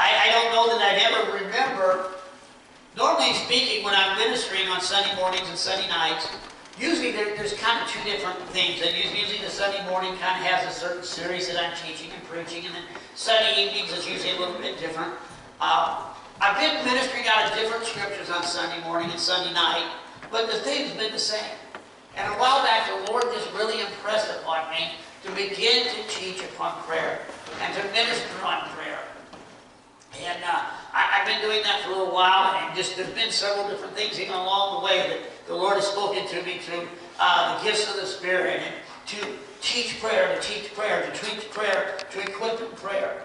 I, I don't know that I'd ever remember, normally speaking, when I'm ministering on Sunday mornings and Sunday nights, usually there, there's kind of two different things. And usually the Sunday morning kind of has a certain series that I'm teaching and preaching, and then Sunday evenings is usually a little bit different. Uh, I've been ministering out of different scriptures on Sunday morning and Sunday night, but the theme's been the same. And a while back, the Lord just really impressed upon me to begin to teach upon prayer and to minister on prayer. And uh, I, have been doing that for a little while, and just there's been several different things even along the way that the Lord has spoken to me through uh, the gifts of the Spirit, and to teach prayer, to teach prayer, to teach prayer, to equip in prayer.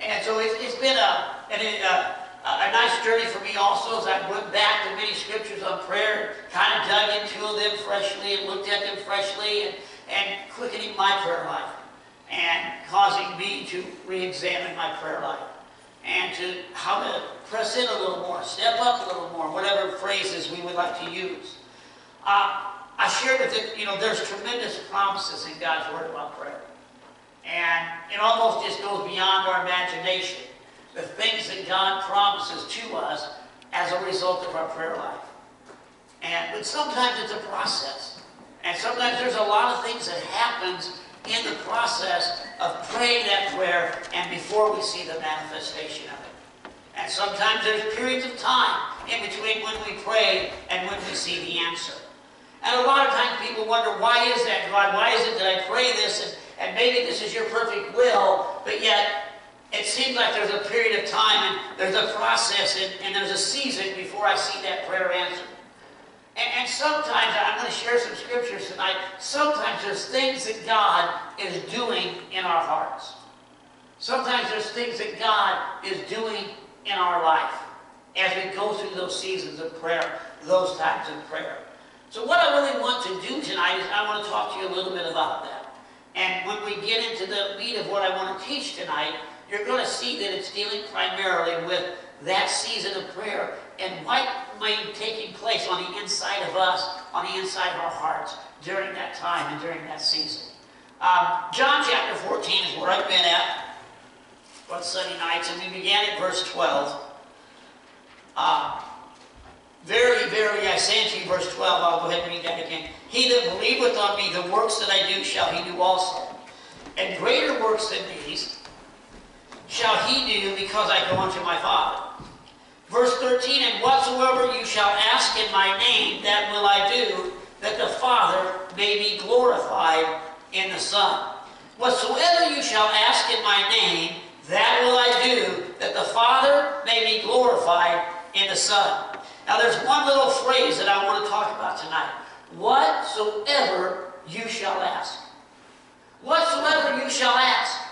And so it's, it's been a, an, a, a nice journey for me also as I went back to many scriptures on prayer, kind of dug into them freshly and looked at them freshly, and, and quickening my prayer life and causing me to re-examine my prayer life and to how to press in a little more, step up a little more, whatever phrases we would like to use. Uh, I shared with it, you know, there's tremendous promises in God's Word about prayer. And it almost just goes beyond our imagination. The things that God promises to us as a result of our prayer life. And but sometimes it's a process. And sometimes there's a lot of things that happens in the process of praying that prayer and before we see the manifestation of it. And sometimes there's periods of time in between when we pray and when we see the answer. And a lot of times people wonder, why is that, God? Why is it that I pray this and, and maybe this is your perfect will, but yet it seems like there's a period of time and there's a process and, and there's a season before I see that prayer answered. And, and sometimes, I'm going to share some scriptures tonight, sometimes there's things that God is doing in our hearts. Sometimes there's things that God is doing in our life as we go through those seasons of prayer, those times of prayer. So what I really want to do tonight is I want to talk to you a little bit about that. And when we get into the meat of what I want to teach tonight, you're going to see that it's dealing primarily with that season of prayer and what may be taking place on the inside of us, on the inside of our hearts during that time and during that season. Um, John chapter 14 is where I've been at on Sunday nights, and we began at verse 12. Uh, Verily, verily, I say unto you, verse 12, I'll go ahead and read that again. He that believeth on me, the works that I do shall he do also. And greater works than these shall he do because I go unto my Father. Verse 13, And whatsoever you shall ask in my name, that will I do, that the Father may be glorified in the Son. Whatsoever you shall ask in my name, that will I do, that the Father may be glorified in the Son. Now there's one little phrase that I want to talk about tonight. Whatsoever you shall ask. Whatsoever you shall ask.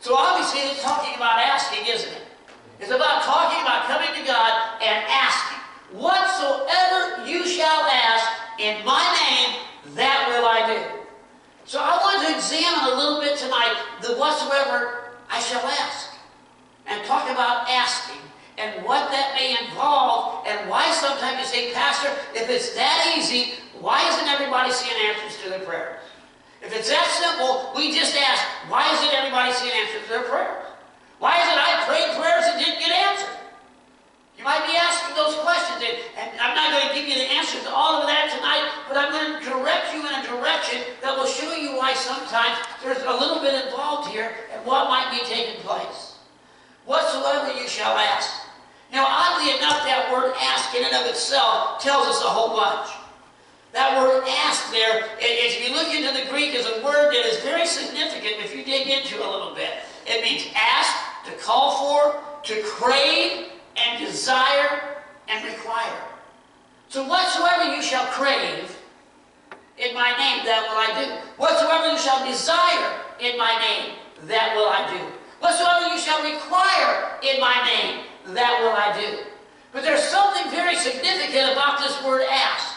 So obviously it's talking about asking, isn't it? It's about talking about coming to God and asking. Whatsoever you shall ask in my name, that will I do. So I want to examine a little bit tonight the whatsoever I shall ask. And talk about asking and what that may involve and why sometimes you say, Pastor, if it's that easy, why isn't everybody seeing answers to their prayers? If it's that simple, we just ask, why isn't everybody seeing answers to their prayers? Why is it I prayed prayers and didn't get answered? You might be asking those questions, and, I'm not going to give you the answers to all of that tonight, but I'm going to direct you in a direction that will show you why sometimes there's a little bit involved here and what might be taking place. Whatsoever you shall ask. Now, oddly enough, that word ask in and of itself tells us a whole bunch. That word ask there, if you look into the Greek, is a word that is very significant if you dig into it a little bit. It means ask, to call for, to crave, and desire, and require. So whatsoever you shall crave in my name, that will I do. Whatsoever you shall desire in my name, that will I do. Whatsoever you shall require in my name, that will I do. But there's something very significant about this word ask.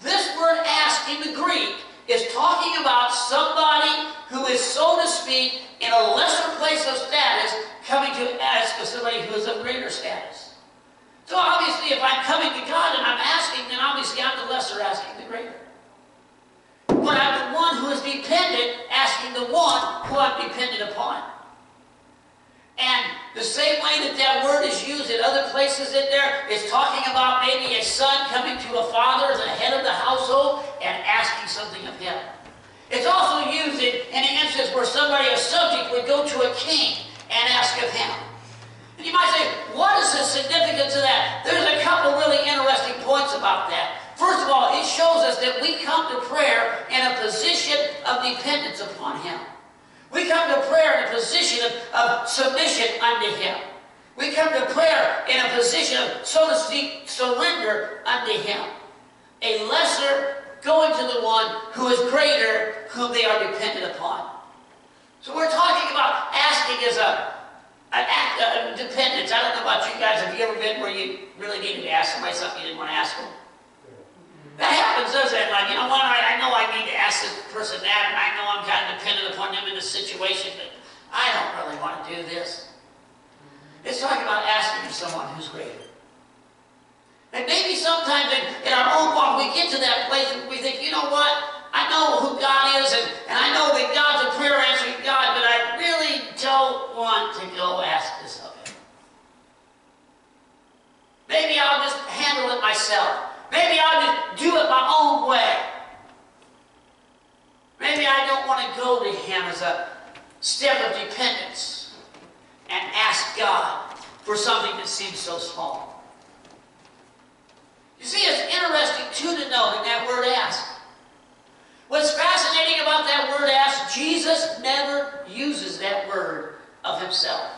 This word ask in the Greek is talking about somebody who is, so to speak, in a lesser place of status coming to ask of somebody who is of greater status. So obviously, if I'm coming to God and I'm asking, then obviously I'm the lesser asking the greater. But I'm the one who is dependent asking the one who I'm dependent upon. And the same way that that word is used in other places in there, is talking about maybe a son coming to a father as the head of the household and asking something of him. It's also used in, in an instance where somebody, a subject, would go to a king and ask of him. And you might say, what is the significance of that? There's a couple really interesting points about that. First of all, it shows us that we come to prayer in a position of dependence upon him. We come to prayer in a position of, of submission unto Him. We come to prayer in a position of, so to speak, surrender unto Him. A lesser going to the one who is greater, whom they are dependent upon. So we're talking about asking as a an act of dependence. I don't know about you guys. Have you ever been where you really needed to ask somebody something you didn't want to ask them? That happens, doesn't it? Like, you know what, I, I know I need to ask this person that, and I know I'm kind of dependent upon them in this situation, but I don't really want to do this. It's talking about asking someone who's greater. And maybe sometimes in, in our own to that place and we think, you know what? I know who God is, and, and I know that God's a prayer answering God, but I really don't want to go ask this of Him. Maybe I'll just handle it myself. Maybe I'll just do it my own way. Maybe I don't want to go to Him as a step of dependence and ask God for something that seems so small. You see, it's interesting too to know in that word ask. What's fascinating about that word ask, Jesus never uses that word of himself.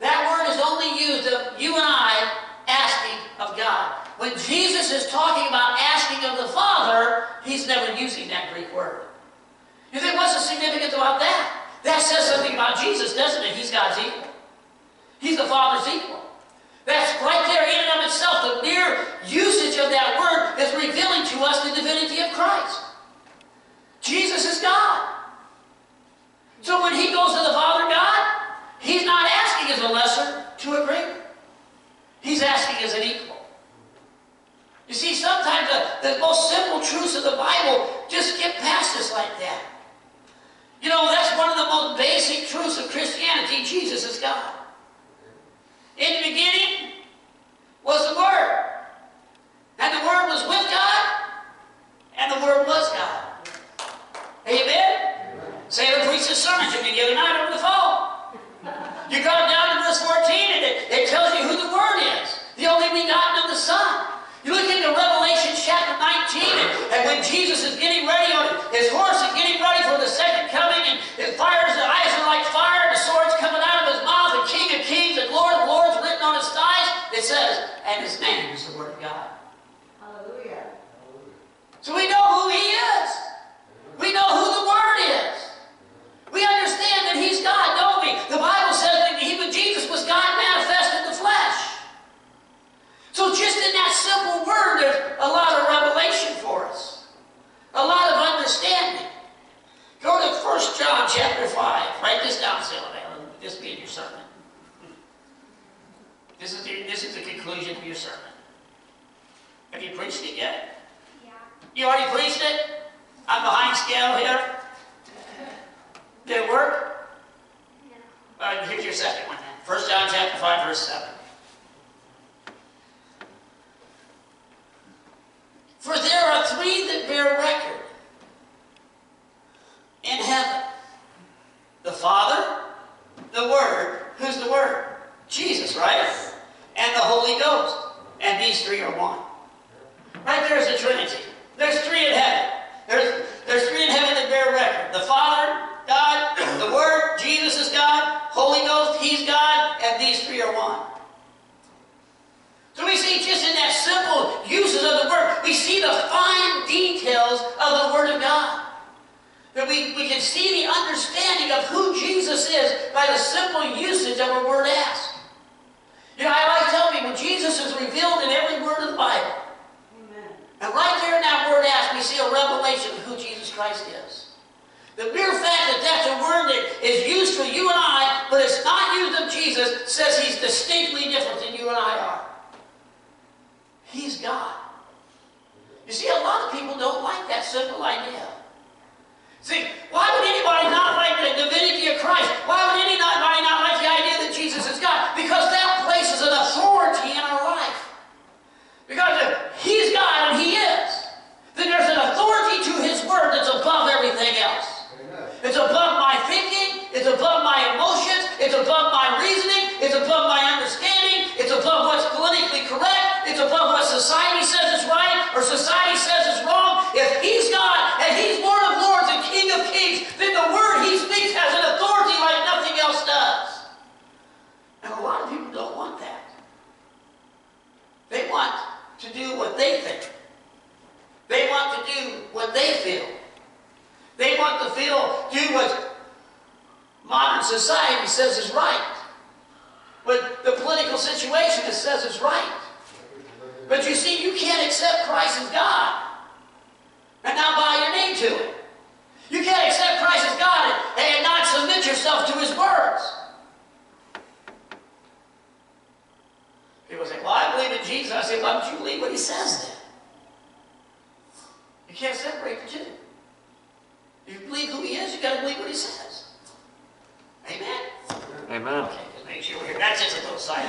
That word is only used of you and I asking of God. When Jesus is talking about asking of the Father, he's never using that Greek word. You think, what's the significance about that? That says something about Jesus, doesn't it? He's God's equal. He's the Father's equal. That's right there in and of itself. The mere usage of that word is revealing to us the divinity of Christ. Jesus is God. So when he goes to the Father God, he's not asking as a lesser to a greater. He's asking as an equal. You see, sometimes the, the most simple truths of the Bible just get past us like that. You know, that's one of the most basic truths of Christianity. Jesus is God. In the beginning was the Word. And the Word was with God, and the Word was God. Amen? Amen. Say the preacher's sermon to me the other night over the phone. You got down to verse 14, and it, it tells you who the Word is. The only begotten of the Son. You look into Revelation chapter 19, and, and when Jesus is getting ready on his horse and getting ready for the second coming, and it fires, the eyes are like fire, and the sword's coming out of his mouth, and King of Kings and Lord of Lords written on his thighs, it says, and his name is the Word of God. Hallelujah. So we know who he is. We know who the Word is. We understand that he's God, don't we? The Bible says that he, Jesus was God manifest in the flesh. So just in that simple word, there's a lot of revelation for us. A lot of understanding. Go to 1 John chapter 5. Write this down, Sylvia. This be in your sermon. This is, the, this is the conclusion of your sermon. Have you preached it yet? You already preached it? I'm behind scale here. Did it work? Here's your second one then. 1 John chapter 5, verse 7. For there are three that bear record in heaven. The Father, the Word, who's the Word? Jesus, right? And the Holy Ghost. And these three are one. Right there's the Trinity. There's three in heaven. There's, there's three in heaven that bear record. The Father, God, the Word, Jesus is God, Holy Ghost, He's God, and these three are one. So we see just in that simple uses of the word, we see the fine details of the Word of God. That we, we can see the understanding of who Jesus is by the simple usage of a word ask. You know, I like to tell people Jesus is revealed in every word of the Bible. And right there in that word ask, we see a revelation of who Jesus Christ is. The mere fact that that's a word that is used for you and I, but it's not used of Jesus, says he's distinctly different than you and I are. He's God. You see, a lot of people don't like that simple idea. See, why would anybody not like the divinity of Christ? Why would anybody not like the idea that Jesus is God? Because that places an authority in our life. Because he's God and he It's above my reasoning. It's above my understanding. It's above what's politically correct. It's above what society says is right or society says is wrong. If He's God and He's Lord of Lords and King of Kings, then the word He speaks has an authority like nothing else does. And a lot of people don't want that. They want to do what they think. They want to do what they feel. They want to feel, do what modern society says is right. But the political situation says is right. But you see, you can't accept Christ as God and not bow your knee to it. You can't accept Christ as God and, and not submit yourself to His words. People say, well, I believe in Jesus. I say, why don't you believe what He says then? You can't separate the two. If you believe who He is, you got to believe what He says. Amen? Amen. Okay, just make sure we're here. That's just a little side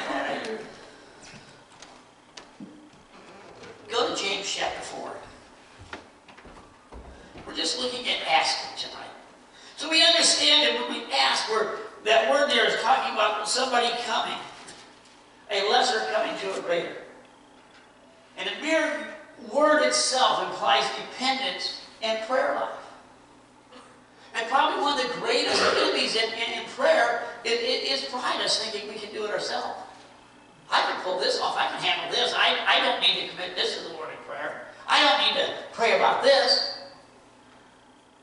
note. Go to James chapter 4. We're just looking at asking tonight. So we understand that when we ask, we're, that word there is talking about somebody coming, a lesser coming to a greater. And the mere word itself implies dependence and prayer life. And probably one of the greatest enemies in, in, in prayer is, is pride, us thinking we can do it ourselves. I can pull this off. I can handle this. I, I don't need to commit this to the Lord in prayer. I don't need to pray about this.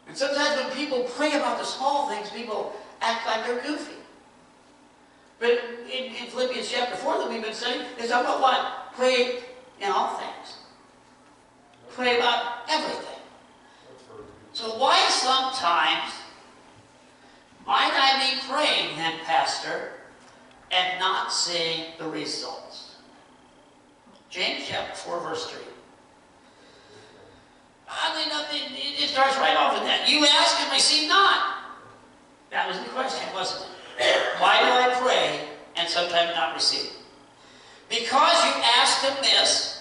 And sometimes when people pray about the small things, people act like they're goofy. But in, in Philippians chapter 4 that we've been studying, it's about what? Pray in all things. Pray about everything. So why sometimes might I be praying then, Pastor, and not seeing the results? James chapter 4, verse 3. I mean, nothing, it starts right off with that. You ask and receive not. That was the question, wasn't it? Why do I pray and sometimes not receive? Because you ask amiss,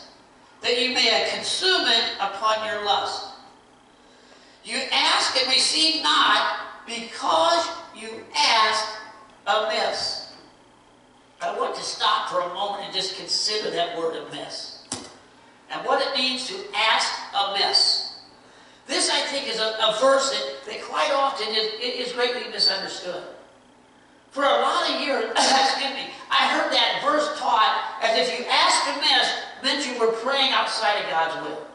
that you may consume it upon your lust. You ask and receive not because you ask amiss. I want to stop for a moment and just consider that word amiss and what it means to ask amiss. This, I think, is a, a verse that, that quite often is, is greatly misunderstood. For a lot of years, excuse me, I heard that verse taught as if you ask amiss meant you were praying outside of God's will.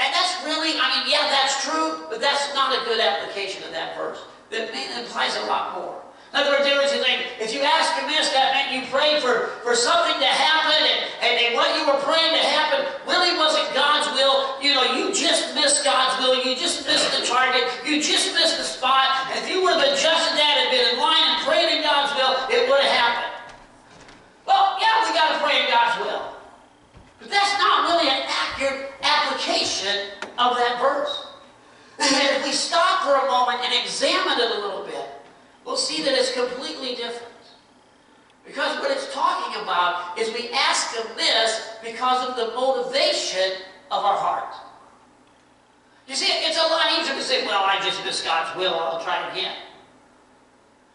And that's really, I mean, yeah, that's true, but that's not a good application of that verse. That implies a lot more. In other words, there was a thing, if you asked amiss, that meant you prayed for, for something to happen, and, and, and what you were praying to happen really wasn't God's will. You know, you just missed God's will, you just missed the target, you just missed the spot, and if you would have adjusted that and been in line and prayed in God's will, it would have happened. Well, yeah, we got to pray in God's will. But that's not really an accurate application of that verse. And if we stop for a moment and examine it a little bit, we'll see that it's completely different. Because what it's talking about is we ask amiss because of the motivation of our heart. You see, it's a lot easier to say, well, I just missed God's will, I'll try again.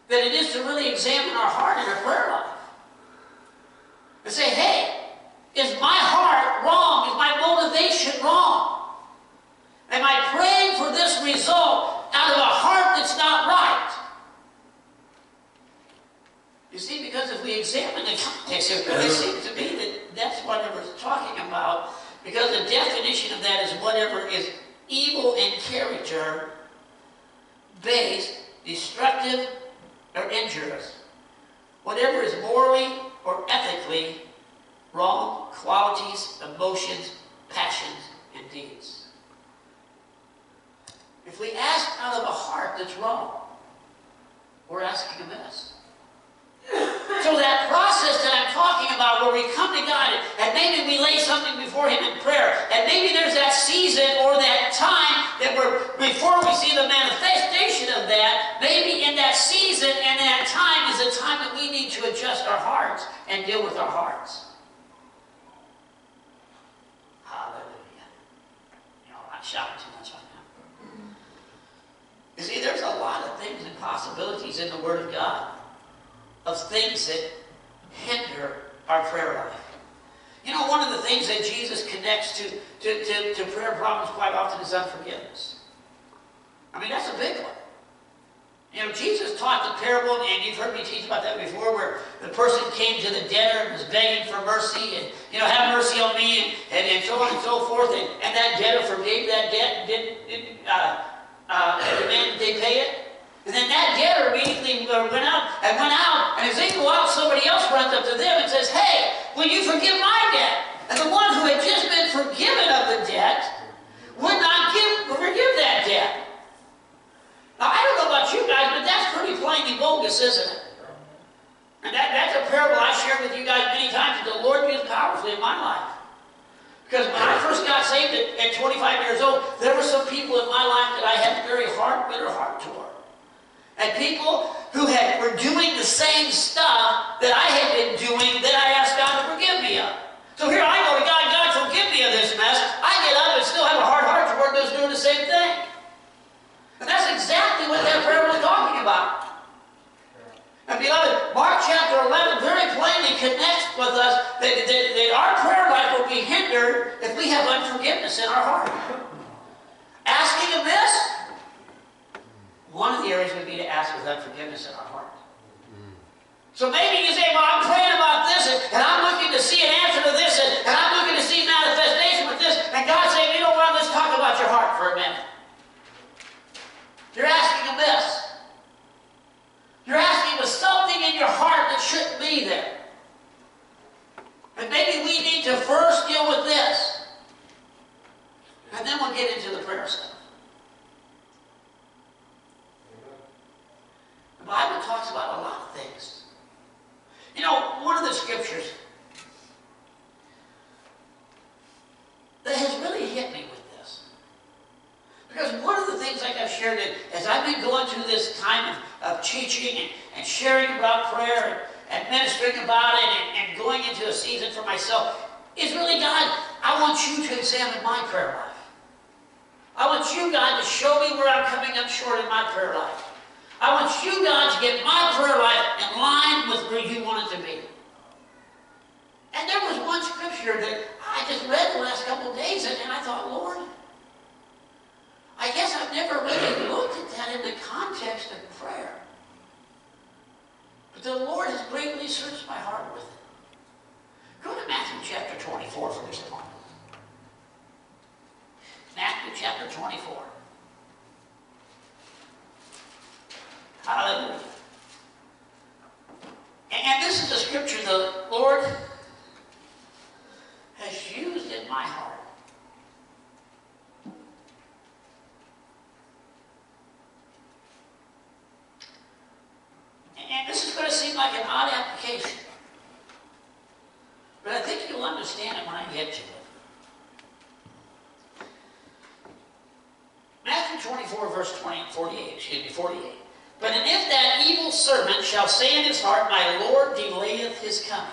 Than it is to really examine our heart and our prayer life. And say, hey, is my heart wrong? Is my motivation wrong? Am I praying for this result out of a heart that's not right? You see, because if we examine the context it uh-huh. seems to me that that's whatever it's talking about, because the definition of that is whatever is evil in character, based, destructive, or injurious. Whatever is morally or ethically wrong qualities, emotions, passions, and deeds. If we ask out of a heart that's wrong, we're asking amiss. So that process that I'm talking about where we come to God and maybe we lay something before Him in prayer, and maybe there's that season or that time that we're, before we see the manifestation of that, maybe in that season and that time is a time that we need to adjust our hearts and deal with our hearts. Hallelujah. You know, I'm shouting too much. You see, there's a lot of things and possibilities in the Word of God of things that hinder our prayer life. You know, one of the things that Jesus connects to, to, to, to prayer problems quite often is unforgiveness. I mean, that's a big one. You know, Jesus taught the parable, and you've heard me teach about that before, where the person came to the debtor and was begging for mercy, and, you know, have mercy on me, and, and, and so on and so forth, and, and that debtor forgave that debt didn't, didn't uh, uh, they pay it. And then that debtor immediately uh, went out and went out, and as they go out, somebody else runs up to them and says, Hey, will you forgive my debt? And the one who had just been forgiven of the debt would not give, forgive that debt. Now, I don't know about you guys, but that's pretty plainly bogus, isn't it? And that, that's a parable I shared with you guys many times that the Lord used powerfully in my life. Because when I first got saved at, at 25 years old, there were some people in my life that I had a very hard, bitter heart toward. And people who had, were doing the same stuff that I had been doing that I asked God to forgive me of. So here I go to God, God forgive me of this mess. I get up and still have a hard heart toward those doing the same thing. And that's exactly what that prayer was talking about. And beloved, Mark chapter 11 very plainly connects with us that, that, that our prayer life will be hindered if we have unforgiveness in our heart. Asking amiss, one of the areas would be to ask with unforgiveness in our heart. So maybe you say, well, I'm praying about this, and, I'm looking to see an answer to this, and, and I'm looking to see manifestation with this, and God's saying, you know what, let's talk about your heart for a minute. You're asking amiss. You're asking with something in your heart that shouldn't be there. And maybe we need to first deal with this. And then we'll get into the prayer stuff. The Bible talks about a lot of things. You know, one of the scriptures that has really hit me with this. Because one of the things, like I've shared, it, as I've been going through this time of, of teaching and, and sharing about prayer and, and ministering about it and, and going into a season for myself, is really God, I want you to examine my prayer life. I want you, God, to show me where I'm coming up short in my prayer life. I want you, God, to get my prayer life in line with where you want it to be. And there was one scripture that I just read the last couple of days, and, and I thought, Lord, I guess I've never really looked at that in the context of prayer. But the Lord has greatly searched my heart with it. Go to Matthew chapter 24 for just a moment. Matthew chapter 24. Hallelujah. And, and this is the scripture the Lord has used in my heart. And this is going to seem like an odd application. But I think you'll understand it when I get to it. Matthew 24, verse 20, 48, excuse me, 48. But and if that evil servant shall say in his heart, My Lord delayeth his coming,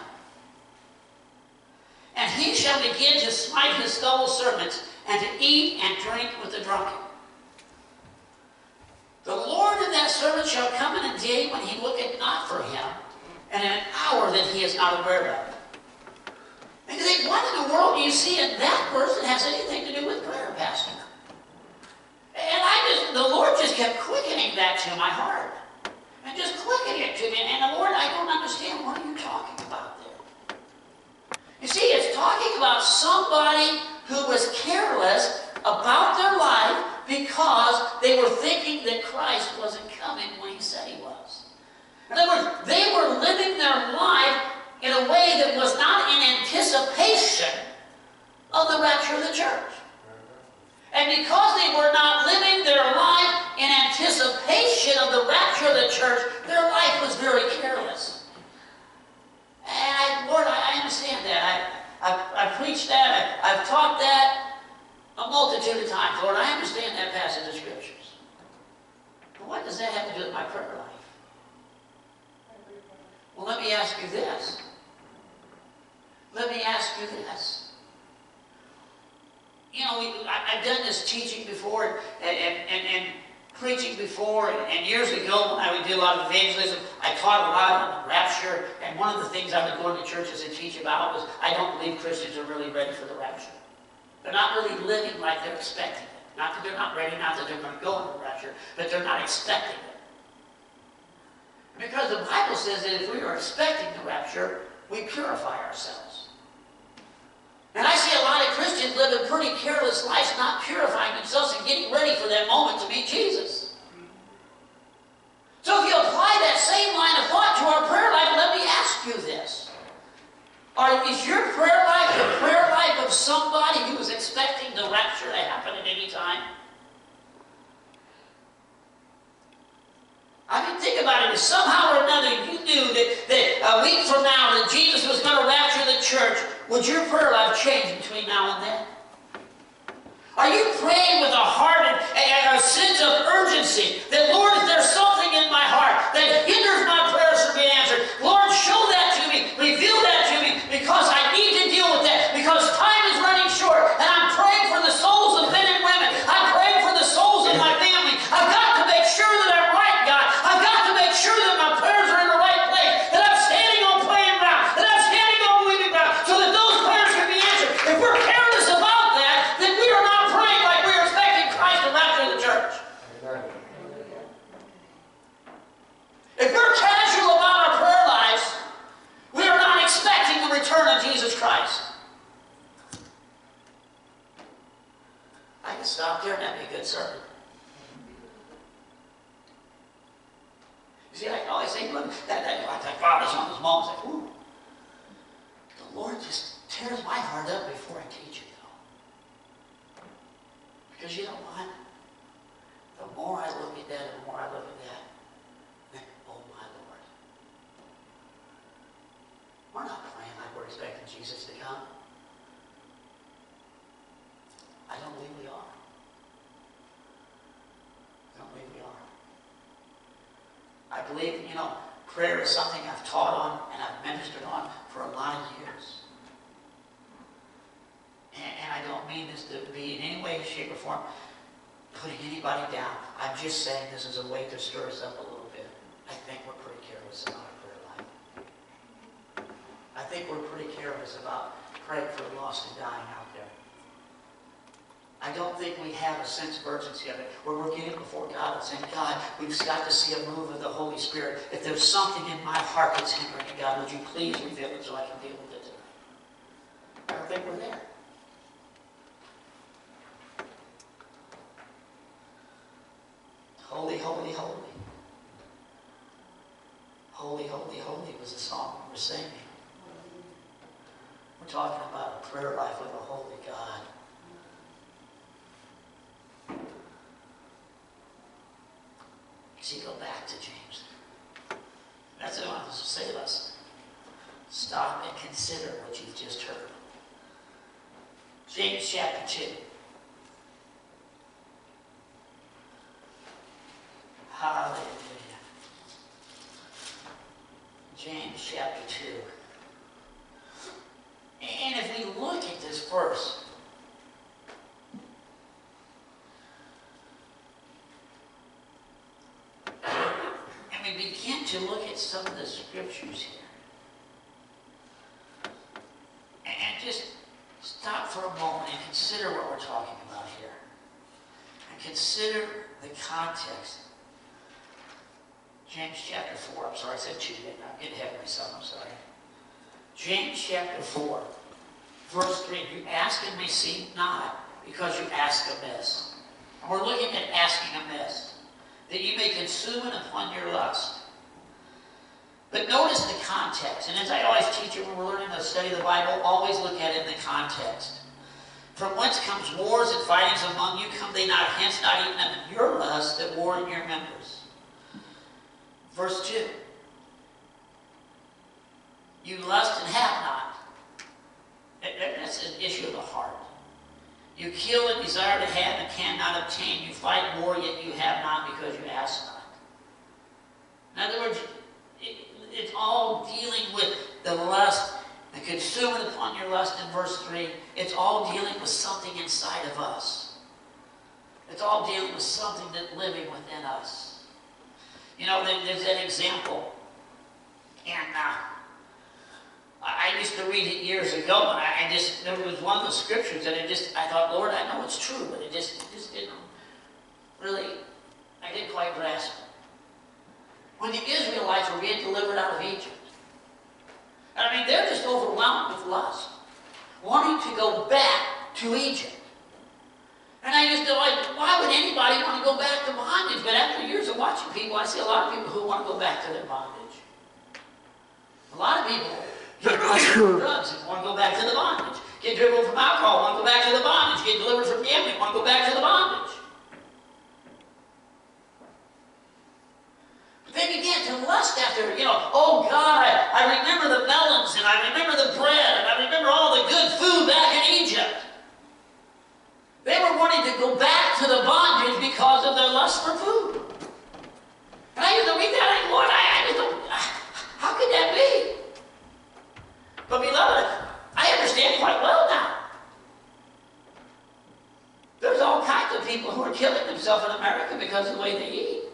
and he shall begin to smite his fellow servants, and to eat and drink with the drunken. The Lord of that servant shall come in a day when he looketh not for him, and in an hour that he is not aware of. And you think, what in the world do you see in that that has anything to do with prayer, Pastor? And I just, the Lord just kept quickening that to my heart. And just clicking it to me. And Lord, I don't understand what are you talking about there. You see, it's talking about somebody who was careless about their life because they were thinking that Christ wasn't coming when he said he was. Other words, they were living their life in a way that was not in anticipation of the rapture of the church. And because they were not living their life in anticipation of the rapture of the church, their life was very careless. And I, Lord, I, I understand that. I, I, I preached that. I, I've taught that a multitude of times. Lord, I understand that passage of scriptures. But what does that have to do with my prayer life? Well, let me ask you this. Let me ask you this you know, we, I, have done this teaching before, and, and, and, and preaching before, and, and years ago when I would do a lot of evangelism, I taught a lot on the rapture, and one of the things I would go into churches and teach about was I don't believe Christians are really ready for the rapture. They're not really living like they're expecting it. Not that they're not ready, not that they're going to go into the rapture, but they're not expecting it. Because the Bible says that if we are expecting the rapture, we purify ourselves. And I see a lot of Christians living pretty careless lives, not purifying themselves and getting ready for that moment to meet Jesus. So if you apply that same line of thought to our prayer life, let me ask you this. Are, is your prayer life the prayer life of somebody who is expecting the rapture to happen at any time? I mean, think about it. If somehow or another you knew that, that a week from now that Jesus was going to rapture the church, would your prayer life change between now and then? Are you praying with a heart and, and a sense of urgency that, Lord, if there's something in my heart that hinders my prayers from being answered, Lord, show that to me, reveal that to me, because I need to deal with that, because time is running short, and I'm praying for the souls of men and women. I'm praying for the souls of my family. I've got to make sure that I'm right, God. I've got to make sure that my prayers are in the right place, that I'm standing on playing ground, that I'm standing on believing ground, so that those prayers can be answered. If we're careless about that, then we are not praying like we're expecting Christ to rapture the church. If we're casual about our prayer lives, we are not expecting the return of Jesus Christ. I can stop there and that'd be a good sermon. You see, I think, that, that, think, wow, that's one of like, ooh. The Lord just tears my heart up before I teach it, though. Because you know what? The more I look at that, the more I look at that, then, oh my Lord. We're not praying like we're expecting Jesus to come. I don't believe we are. I don't believe we are. I believe, you know, prayer is something I've taught on and I've ministered on for a lot of years. And, and I don't mean this to be in any way, shape, or form putting anybody down. I'm just saying this is a way to stir us up a little bit. I think we're pretty careless about our prayer life. I think we're pretty careless about praying for the lost and dying out. I don't think we have a sense of urgency of it, where we're getting before God and saying, God, we've got to see a move of the Holy Spirit. If there's something in my heart that's hindering God, would you please reveal it so I can deal with it tonight? I don't think we're there. Holy, holy, holy. Holy, holy, holy was the song we were singing. We're talking about a prayer life with a holy God. Go back to James. That's what I wanted to say to us. Stop and consider what you've just heard. James chapter 2. Hallelujah. James chapter 2. And if we look at this verse, and we begin to look at some of the scriptures here, and just stop for a moment and consider what we're talking about here. And consider the context. James chapter 4, I'm sorry, I said 2, didn't I? I'm getting ahead of myself, I'm sorry. James chapter 4, verse 3, you ask and receive not, because you ask amiss. And we're looking at asking amiss, that you may consume it upon your lust. But notice the context, and as I always teach you when we're learning to study the Bible, always look at it in the context. From whence comes wars and fightings among you? Come they not hence, not even of your lust that war in your members. Verse 2. You lust and have not. That- that- That's an issue of the heart. You kill and desire to have and cannot obtain. You fight war, yet you have not because you ask not. In other words, it's all dealing with the lust, the consuming upon your lust in verse 3. It's all dealing with something inside of us. It's all dealing with something that's living within us. You know, there's an example, and uh, I used to read it years ago, and I, I just there was one of the scriptures that I just I thought, Lord, I know it's true, but it just it just didn't really I didn't quite grasp it. When the Israelites were being delivered out of Egypt, I mean, they're just overwhelmed with lust, wanting to go back to Egypt. And I used to like, why would anybody want to go back to bondage? But after years of watching people, I see a lot of people who want to go back to their bondage. A lot of people get drugs and want to go back to the bondage. Get delivered from alcohol, want to go back to the bondage. Get delivered from gambling, want to go back to the bondage. But they began to lust after, you know, oh God, I, remember the melons and I remember the bread and I remember all the good food back in Egypt. They were wanting to go back to the bondage because of their lust for food. And I used to read that and I, I just don't, ah, how could that be? But beloved, I understand quite well now. There's all kinds of people who are killing themselves in America because of the way they eat.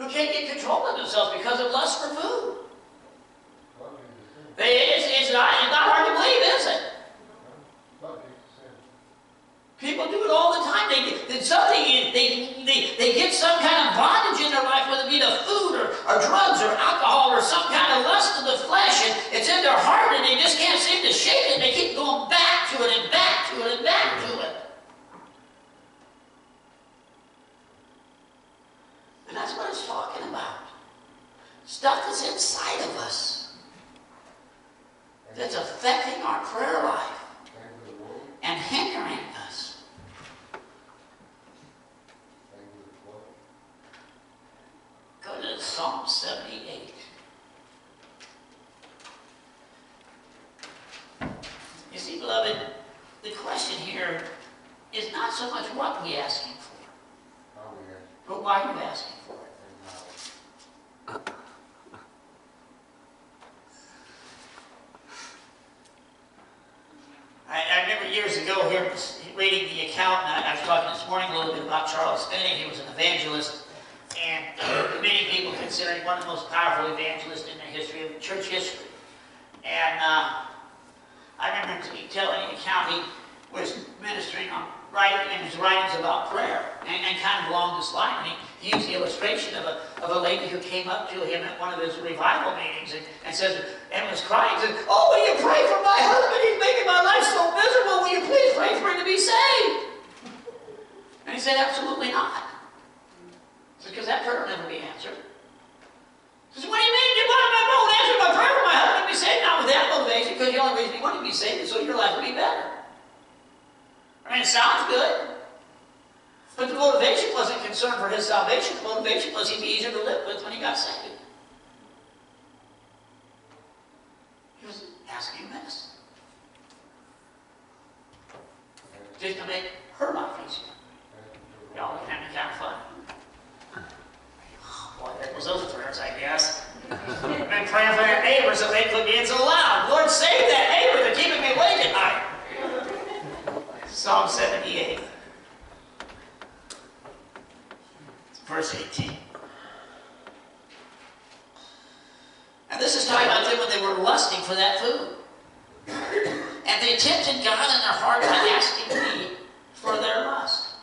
Who can't get control of themselves because of lust for food. It's, it's, not, it's not hard to believe, is it? People do it all the time. They get something. They, they, they get some kind of bondage in their life, whether it be to food or, or drugs or alcohol or some kind of lust of the flesh, and it's in their heart, and they just can't seem to shake it. They keep going back to it and back to it and back to it. And that's what it's talking about. Stuff that's inside of us that's affecting our prayer life and hindering us. Go to Psalm 78. You see, beloved, the question here is not so much what we asking for, but why you asking for it. I, I remember years ago here reading the account, and I, I was talking this morning a little bit about Charles Finney. He was an evangelist, and many people consider him one of the most powerful evangelists in the history of church history. And uh, I remember he telling the account he was ministering on writing in his writings about prayer, and, and kind of along this line. He, he used the illustration of a, of a lady who came up to him at one of his revival meetings and, and says, and "Oh, will you pray for my husband? He's making my life so miserable. Will you please pray for him to be saved?" And he said, "Absolutely not." Because that prayer will never be answered. He says, what do you mean? You want my won't answer my prayer for my husband to be saved? Not with that motivation, because the only reason he wanted to be saved is so your life would be better. I mean, it sounds good. But the motivation wasn't concerned for his salvation. The motivation was he'd be easier to live with when he got saved. He was asking this. Just to make her life easier. Y'all at me kind of funny. Boy, there was those prayers, I guess. I've been praying for that neighbor so they quit being so loud. Lord, save that neighbor. They're keeping me awake at night. Psalm 78. Verse 18. And this is talking about them when they were lusting for that food. And they tempted God in their heart by asking me for their lust.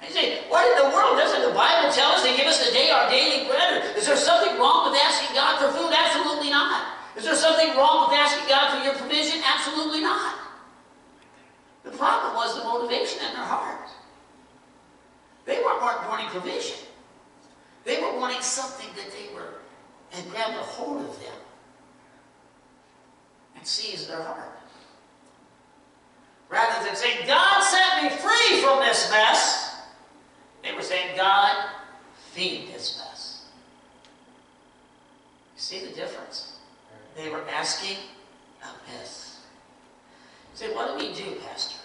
And you say, what in the world doesn't the Bible tell us to give us today our daily bread? Is there something wrong with asking God for food? Absolutely not. Is there something wrong with asking God for your provision? Absolutely not. The problem was the motivation in their heart. They weren't wanting provision. They were wanting something that they were had grabbed a hold of them and seized their heart. Rather than saying, God set me free from this mess, they were saying, God, feed this mess. You see the difference? They were asking amiss. Say, what do we do, Pastor?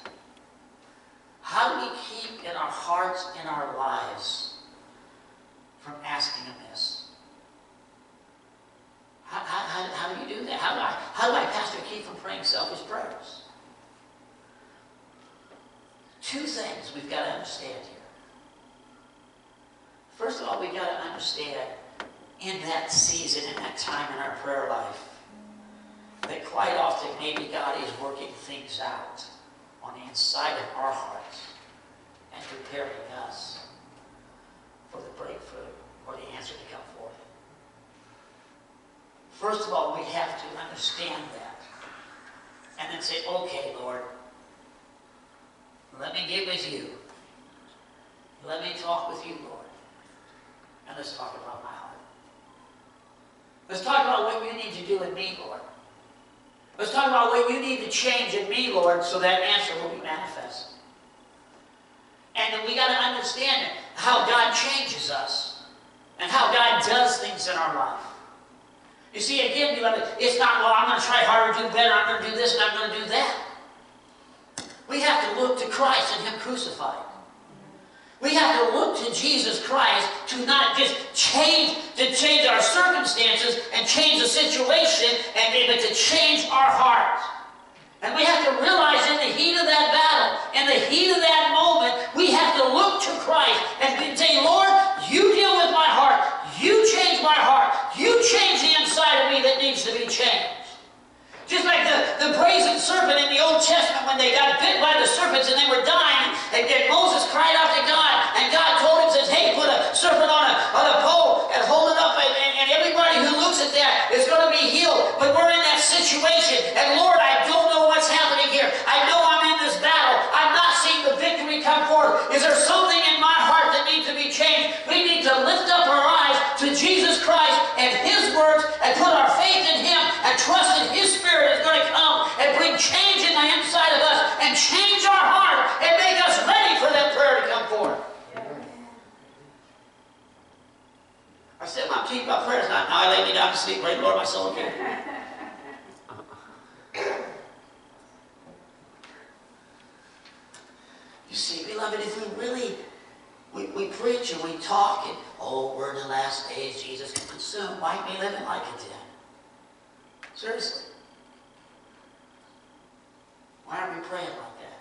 How do we keep in our hearts and our lives from asking amiss? How, how, how, do you do that? How do I, how do I, Pastor, keep from praying selfish prayers? Two things we've got to understand here. First of all, we've got to understand in that season, in that time in our prayer life, that quite often maybe God is working things out on the inside of our hearts and preparing us for the breakthrough or the answer to come. First of all, we have to understand that and then say, okay, Lord, let me get with you. Let me talk with you, Lord. And let's talk about my heart. Let's talk about what you need to do in me, Lord. Let's talk about what you need to change in me, Lord, so that answer will be manifest. And then we got to understand how God changes us and how God does things in our life. You see, again, beloved, it's not, well, I'm going to try harder, do better, I'm going to do this, and I'm going to do that. We have to look to Christ and Him crucified. We have to look to Jesus Christ to not just change, to change our circumstances and change the situation, and but to change our hearts. And we have to realize in the heat of that battle, in the heat of that moment, we have to look to Christ and say, Lord, you deal with my heart. You change my heart. You change the inside of me that needs to be changed. Just like the, the brazen serpent in the Old Testament when they got bit by the serpents and they were dying, and, and Moses cried out to God, I said, my prayers. Now I lay me down to sleep. Pray, Lord, my soul again. You see, beloved, if we really, we, we preach and we talk and, oh, we're in the last days, Jesus coming soon, why be living like it then? Seriously. Why aren't we praying like that?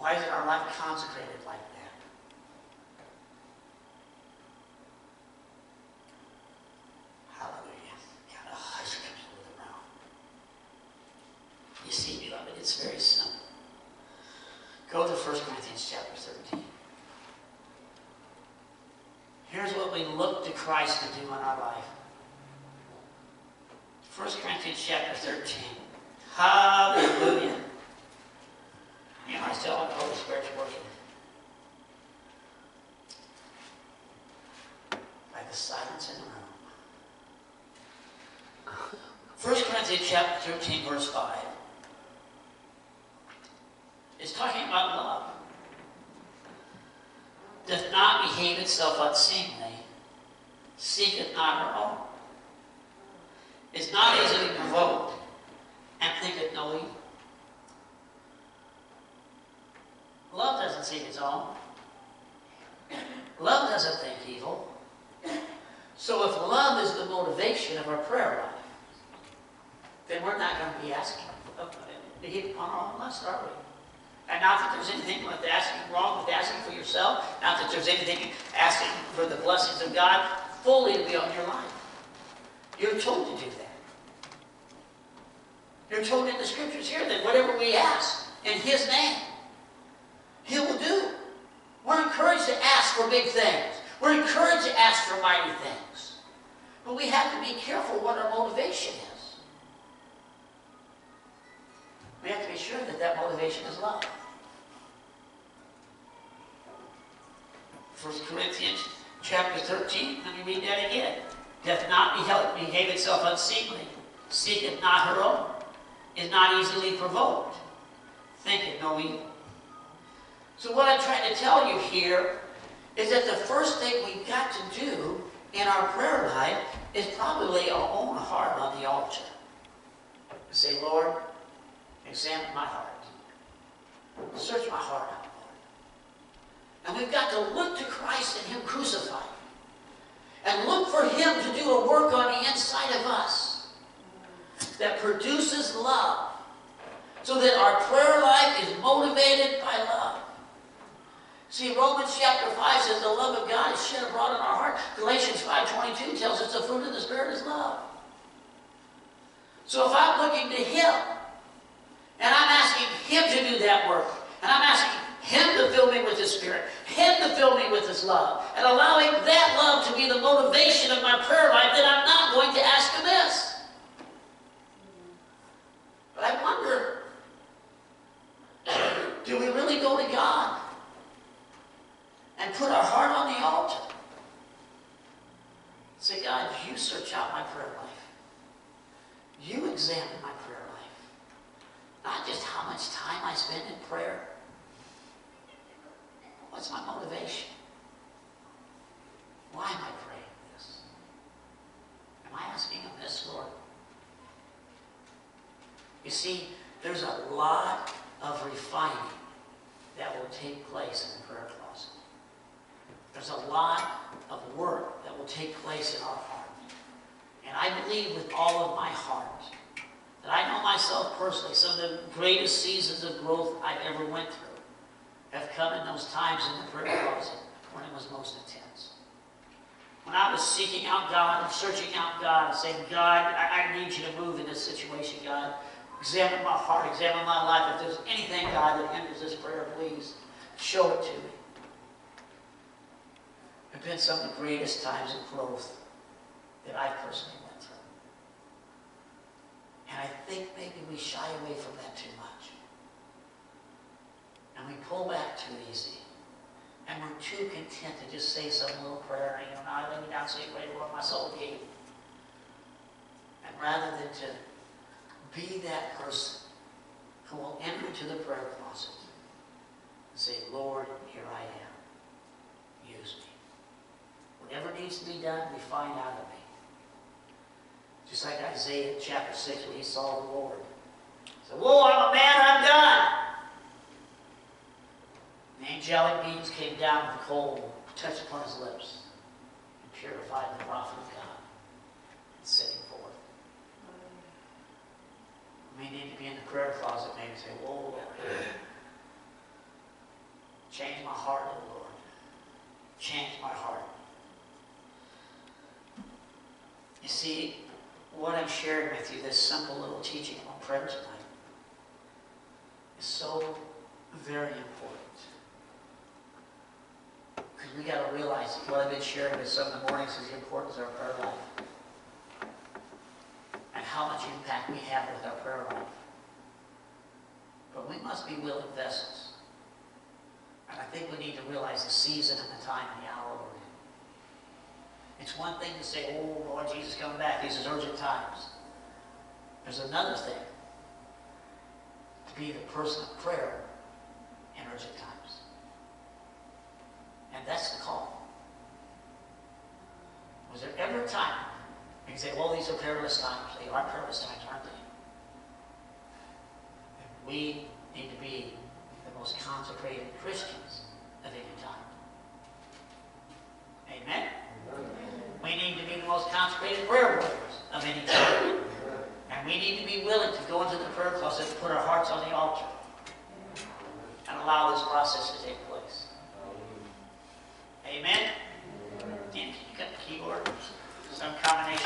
Why isn't our life consecrated like that? Hallelujah. God, a hush comes over the mouth. You see, beloved, it's very simple. Go to 1 Corinthians chapter 13. Here's what we look to Christ to do in our life. 1 Corinthians chapter 13. Hallelujah. Know, I still have the Holy Spirit's working. Like the silence in the room. 1 Corinthians chapter 13, verse 5. It's talking about love. Doth itself unseemly, seeketh not her own, is not easily provoked, and thinketh no evil. Love doesn't seek its own. Love doesn't think evil. So if love is the motivation of our prayer life, then we're not going to be asking to hit upon our own lust, are we? And not that there's anything with asking wrong with asking for yourself, not that there's anything asking for the blessings of God fully to be on your life. You're told to do that. You're told in the scriptures here that whatever we ask in His name, He will do. We're encouraged to ask for big things. We're encouraged to ask for mighty things. But we have to be careful what our motivation is. Have to be sure that that motivation is love. 1 Corinthians chapter 13, let me read that again. Doth not behave itself unseemly, seeketh not her own, is not easily provoked, thinketh no evil. So what I'm trying to tell you here is that the first thing we've got to do in our prayer life is probably our own heart on the altar. Say, Lord, examine my heart. Search my heart out, Lord. And we've got to look to Christ and Him crucified. And look for Him to do a work on the inside of us that produces love. So that our prayer life is motivated by love. See, Romans chapter 5 says the love of God is shed abroad in our heart. Galatians 5.22 tells us the fruit of the Spirit is love. So if I'm looking to Him, and I'm asking Him to do that work, and I'm asking Him to fill me with His Spirit, Him to fill me with His love, and allowing that love to be the motivation of my prayer life, then I'm not going to ask amiss. But I wonder, do we really go to God and put our heart on the altar? Say, God, you search out my prayer life. You examine my prayer. Just how much time I spend in prayer. What's my motivation? Why am I praying this? Am I asking Him this, Lord? You see, there's a lot of refining that will take place in the prayer closet. There's a lot of work that will take place in our heart. And I believe with all of my heart that I know myself personally, some of the greatest seasons of growth I've ever went through have come in those times in the prayer closet when it was most intense. When I was seeking out God searching out God and saying, God, I, I need you to move in this situation, God. Examine my heart, examine my life. If there's anything, God, that hinders this prayer, please show it to me. Have been some of the greatest times of growth that I've personally. And I think maybe we shy away from that too much. And we pull back too easy. And we're too content to just say some little prayer, you know, now I lay me down, say, pray, Lord, my soul you. And rather than to be that person who will enter into the prayer closet and say, Lord, here I am. Use me. Whatever needs to be done, we find out of me. Just like Isaiah chapter 6 when he saw the Lord. He said, Whoa, I'm a man, I'm done. The angelic beings came down with a coal, touched upon his lips, and purified the prophet of God, and sent him forth. We need to be in the prayer closet maybe and say, Whoa, change my heart, O Lord. Change my heart. You see, what I'm sharing with you, this simple little teaching on prayer tonight, is so very important. Because we got to realize what I've been sharing with some of the mornings is the importance of our prayer life. And how much impact we have with our prayer life. But we must be willing vessels. And I think we need to realize the season and the time and the hour. It's one thing to say, oh, Lord Jesus coming back. These are urgent times. There's another thing to be the person of prayer in urgent times. And that's the call. Was there ever a time you can say, well, these are perilous times. They are perilous times, aren't they? And we need to be the most consecrated Christians of any time. Amen? We need to be the most consecrated prayer warriors of any time. And we need to be willing to go into the prayer closet and put our hearts on the altar and allow this process to take place. Amen? The keyboard? Some comment